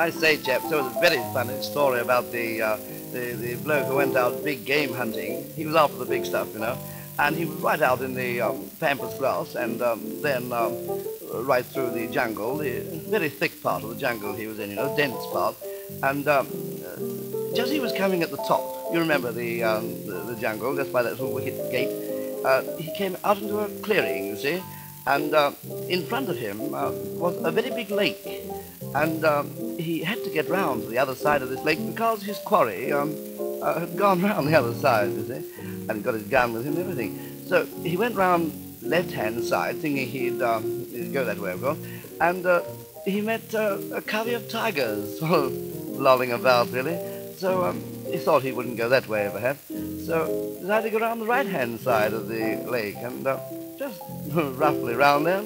I say, chaps, there was a very funny story about the, uh, the, the bloke who went out big game hunting. He was after the big stuff, you know. And he was right out in the um, pampas grass and um, then um, right through the jungle, the very thick part of the jungle he was in, you know, dense part. And um, just he was coming at the top, you remember the, um, the, the jungle, just by that little wicket gate, uh, he came out into a clearing, you see, and uh, in front of him uh, was a very big lake. And um, he had to get round to the other side of this lake because his quarry um, uh, had gone round the other side, you see, and got his gun with him and everything. So he went round left-hand side, thinking he'd, um, he'd go that way, of course, and uh, he met uh, a covey of tigers sort of lolling about, really. So um, he thought he wouldn't go that way, perhaps. So decided to go round the right-hand side of the lake, and uh, just roughly round there,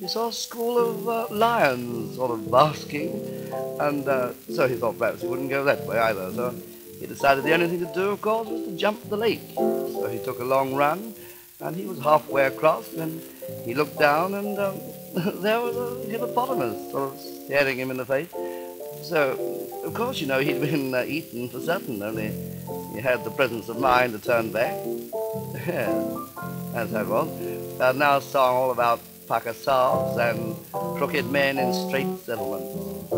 he saw a school of uh, lions sort of basking, and uh, so he thought perhaps he wouldn't go that way either. So he decided the only thing to do, of course, was to jump the lake. So he took a long run, and he was halfway across, and he looked down, and um, there was a hippopotamus sort of staring him in the face. So, of course, you know, he'd been uh, eaten for certain, only he had the presence of mind to turn back. How it was. Uh, now a song all about pukka sahibs and crooked men in Straits Settlements.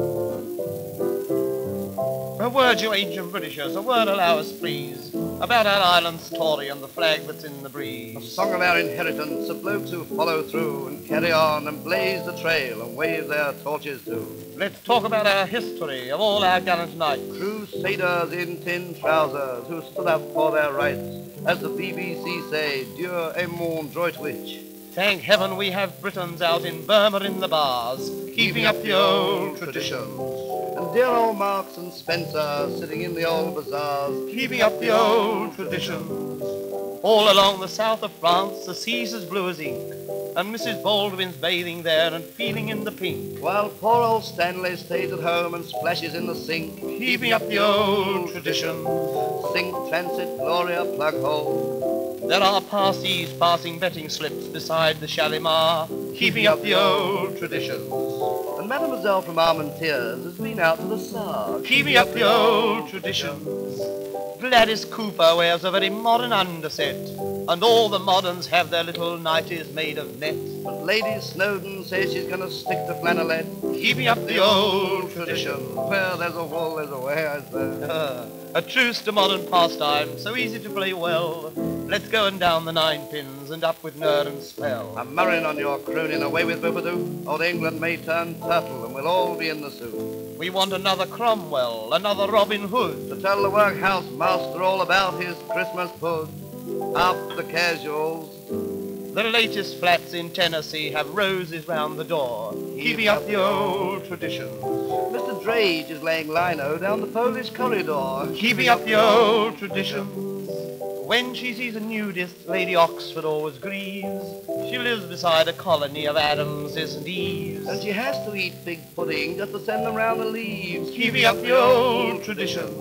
A word, you ancient Britishers, a word allow us, please, about our island story and the flag that's in the breeze. A song of our inheritance, of blokes who follow through and carry on and blaze the trail and wave their torches too. Let's talk about our history of all our gallant knights. Crusaders in tin trousers who stood up for their rights. As the BBC say, Dieu et mon droit witch. Thank heaven we have Britons out in Burma in the bars, keeping up the old traditions. And dear old Marks and Spencer sitting in the old bazaars. Keeping up the old traditions. All along the south of France, the sea's as blue as ink, and Mrs. Baldwin's bathing there and feeling in the pink. While poor old Stanley stays at home and splashes in the sink. Keeping up the old traditions. Sink, Transit, Gloria, Plug Hole. There are Parsees passing betting slips beside the Shalimar, keeping up the old traditions. And Mademoiselle from Armentières has been out to the Saar. Keeping up the old traditions. Gladys Cooper wears a very modern underset, and all the moderns have their little nighties made of net, But Lady Snowden says she's going to stick to flannelette. keeping up the old tradition. Well, there's a will, there's a way, I suppose. Ah, a truce to modern pastime, so easy to play well. Let's go and down the nine pins and up with Ner and Spell. I'm murrain on your crooning away with Boobadoo. Old England may turn turtle and we'll all be in the soup. We want another Cromwell, another Robin Hood. To tell the workhouse master all about his Christmas pud. Up the casuals. The latest flats in Tennessee have roses round the door, keeping up the old traditions. Mr. Drage is laying lino down the Polish corridor. Keeping up the old traditions. When she sees a nudist, Lady Oxford always grieves. She lives beside a colony of Adamses and Eves. And she has to eat big pudding just to send them round the leaves. Keeping up the old traditions.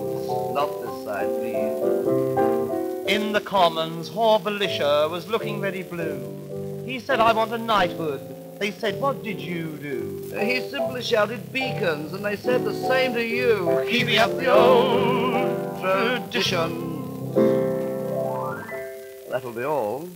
Not this side, please. In the Commons, Hore-Belisha was looking very blue. He said, I want a knighthood. They said, what did you do? He simply shouted beacons, and they said the same to you. Keeping up the old tradition. That'll be all.